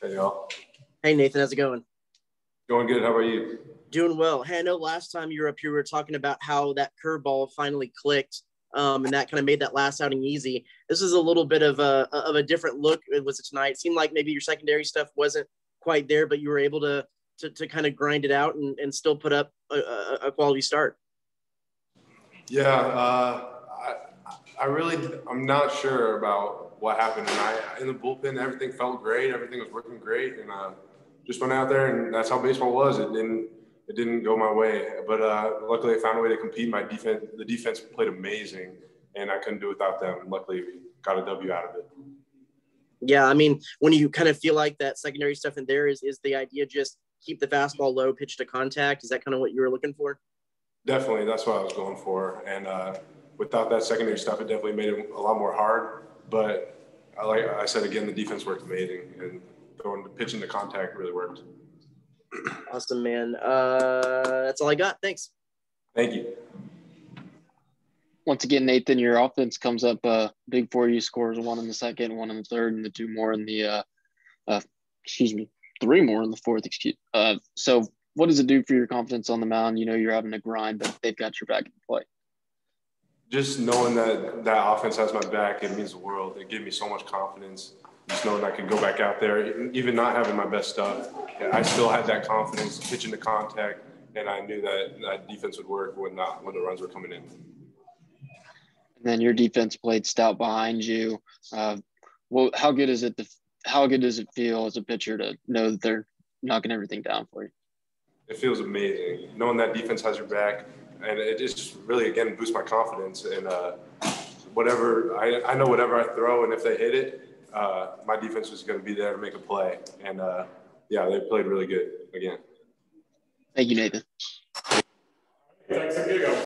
Hey, y'all. Hey, Nathan, how's it going? Going good. How about you? Doing well. Hey, I know last time you were up here, we were talking about how that curveball finally clicked, um, and that kind of made that last outing easy. This is a little bit of a of a different look. It was it tonight. It seemed like maybe your secondary stuff wasn't quite there, but you were able to to, to kind of grind it out and, and still put up a, a quality start. Yeah, uh, I, I really, I'm not sure about what happened tonight. In the bullpen, everything felt great. Everything was working great, and uh, just went out there, and that's how baseball was. It didn't, it didn't go my way, but uh, luckily I found a way to compete. My defense, the defense played amazing, and I couldn't do without them. Luckily, we got a W out of it. Yeah, I mean, when you kind of feel like that secondary stuff in there is is the idea just keep the fastball low, pitch to contact. Is that kind of what you were looking for? Definitely, that's what I was going for. And uh, without that secondary stuff, it definitely made it a lot more hard. But I, like I said again, the defense worked amazing, and throwing the pitch into contact really worked. Awesome, man. Uh, that's all I got. Thanks. Thank you. Once again, Nathan, your offense comes up uh, big for you. Scores one in the second, one in the third, and the two more in the uh, uh, excuse me, three more in the fourth. Excuse. Uh, so, what does it do for your confidence on the mound? You know, you're having to grind, but they've got your back in play. Just knowing that that offense has my back, it means the world. It gave me so much confidence. Just knowing I could go back out there, even not having my best stuff, I still had that confidence, pitching the contact, and I knew that that defense would work when not when the runs were coming in. And then your defense played stout behind you. Uh, well, how good is it to how good does it feel as a pitcher to know that they're knocking everything down for you? It feels amazing knowing that defense has your back, and it just really again boosts my confidence and uh, whatever I, I know whatever I throw and if they hit it, uh, my defense was going to be there to make a play, and uh, yeah, they played really good again. Thank you, Nathan. Thanks,